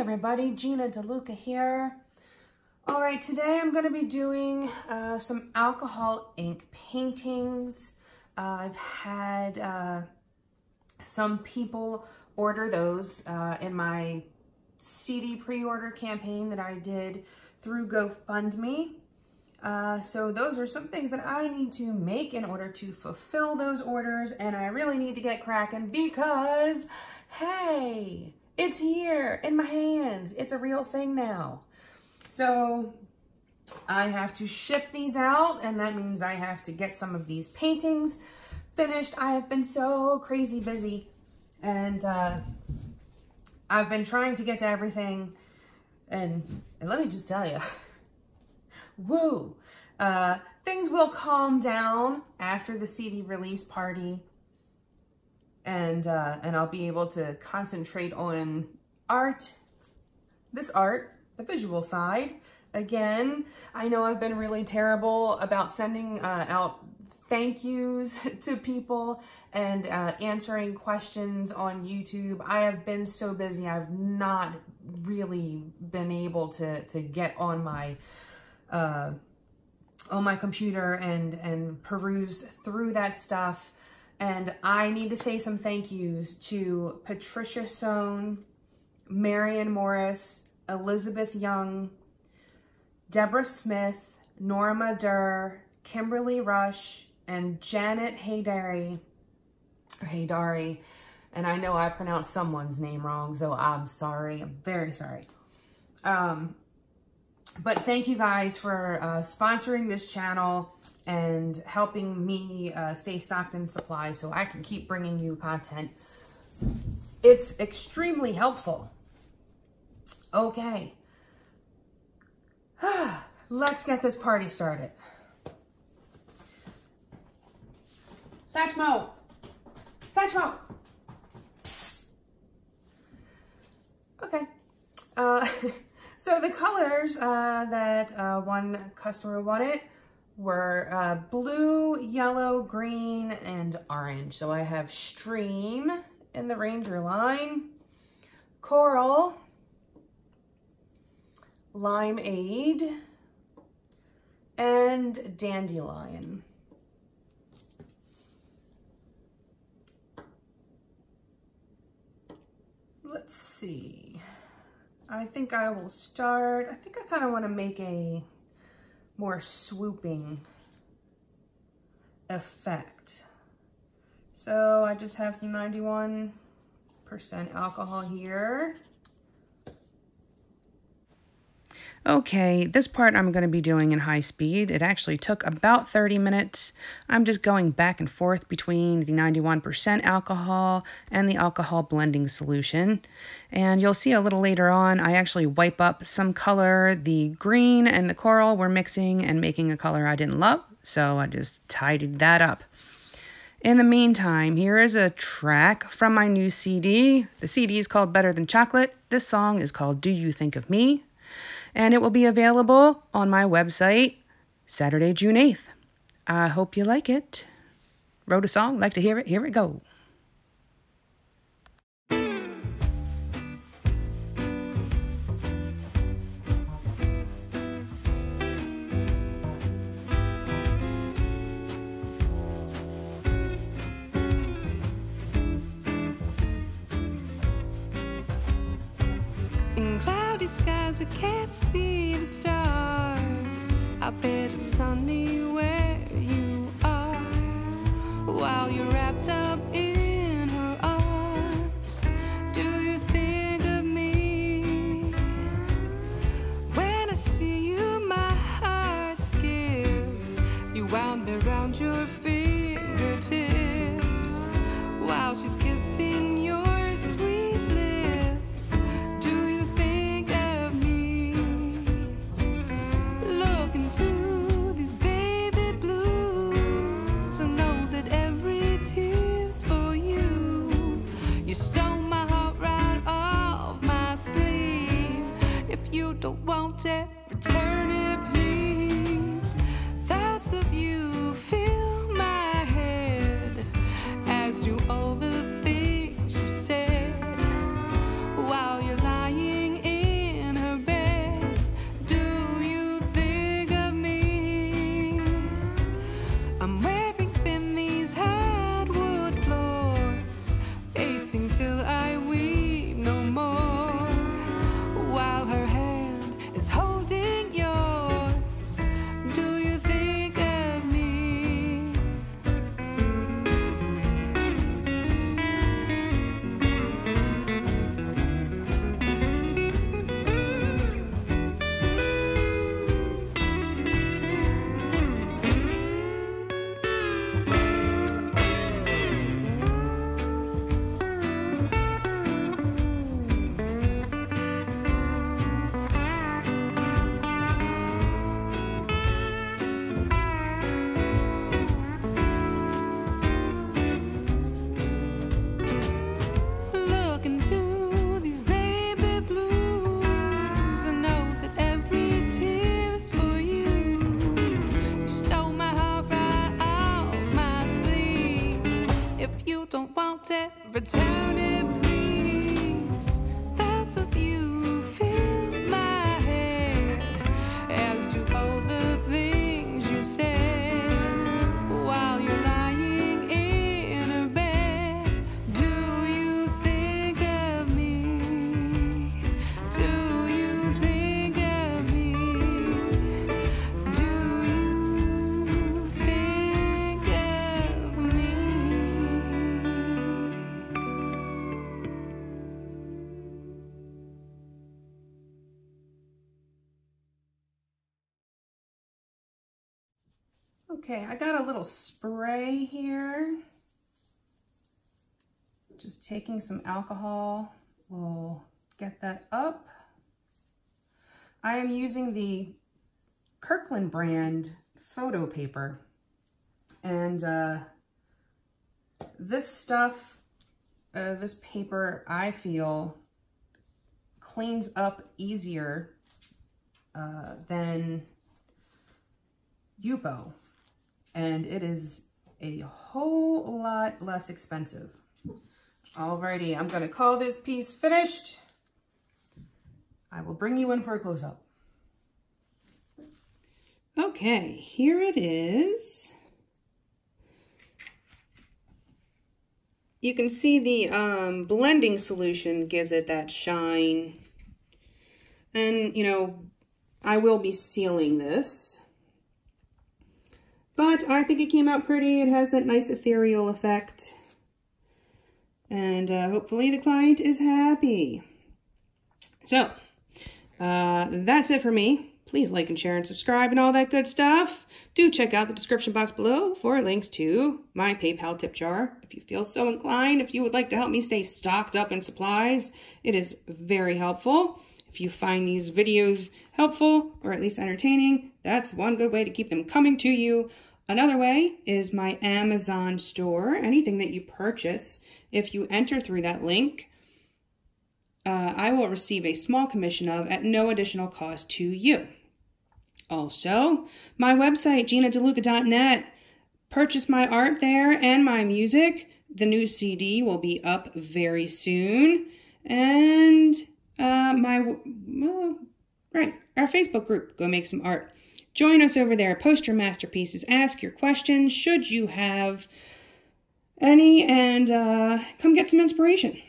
everybody, Gina DeLuca here. All right, today I'm going to be doing uh, some alcohol ink paintings. Uh, I've had uh, some people order those uh, in my CD pre-order campaign that I did through GoFundMe. Uh, so those are some things that I need to make in order to fulfill those orders and I really need to get cracking because, hey, it's here in my hands. It's a real thing now. So I have to ship these out and that means I have to get some of these paintings finished. I have been so crazy busy and uh, I've been trying to get to everything and, and let me just tell you, woo, uh, things will calm down after the CD release party and uh, and I'll be able to concentrate on art, this art, the visual side. Again, I know I've been really terrible about sending uh, out thank yous to people and uh, answering questions on YouTube. I have been so busy. I've not really been able to, to get on my uh, on my computer and, and peruse through that stuff. And I need to say some thank yous to Patricia Sohn, Marion Morris, Elizabeth Young, Deborah Smith, Norma Durr, Kimberly Rush, and Janet Haydari, Haydari. And I know I pronounced someone's name wrong, so I'm sorry. I'm very sorry. Um, but thank you guys for uh, sponsoring this channel and helping me uh, stay stocked in supply so I can keep bringing you content. It's extremely helpful. Okay. Let's get this party started. Satchmo! Satchmo! Okay. Uh, so the colors uh, that uh, one customer wanted were uh, blue, yellow, green, and orange. So I have Stream in the Ranger line, Coral, Limeade, and Dandelion. Let's see. I think I will start, I think I kind of want to make a more swooping effect. So I just have some 91% alcohol here. Okay, this part I'm going to be doing in high speed. It actually took about 30 minutes. I'm just going back and forth between the 91% alcohol and the alcohol blending solution. And you'll see a little later on, I actually wipe up some color. The green and the coral were mixing and making a color I didn't love, so I just tidied that up. In the meantime, here is a track from my new CD. The CD is called Better Than Chocolate. This song is called Do You Think of Me? And it will be available on my website Saturday, June 8th. I hope you like it. Wrote a song, like to hear it, here it go. I can't see the stars. I bet it's sunny where you are while you're wrapped up Return it, please. Return Okay, I got a little spray here. Just taking some alcohol. We'll get that up. I am using the Kirkland brand photo paper. And uh, this stuff, uh, this paper, I feel cleans up easier uh, than Yupo. And it is a whole lot less expensive. Alrighty, I'm gonna call this piece finished. I will bring you in for a close-up. Okay, here it is. You can see the um, blending solution gives it that shine. And, you know, I will be sealing this. But I think it came out pretty. It has that nice ethereal effect. And uh, hopefully the client is happy. So, uh, that's it for me. Please like and share and subscribe and all that good stuff. Do check out the description box below for links to my PayPal tip jar. If you feel so inclined, if you would like to help me stay stocked up in supplies, it is very helpful. If you find these videos helpful or at least entertaining, that's one good way to keep them coming to you. Another way is my Amazon store. Anything that you purchase, if you enter through that link, uh, I will receive a small commission of at no additional cost to you. Also, my website, ginadeluca.net. Purchase my art there and my music. The new CD will be up very soon. And uh, my, well, right, our Facebook group, Go Make Some Art. Join us over there. Post your masterpieces. Ask your questions, should you have any, and uh, come get some inspiration.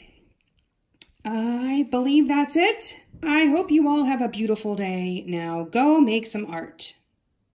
I believe that's it. I hope you all have a beautiful day. Now go make some art.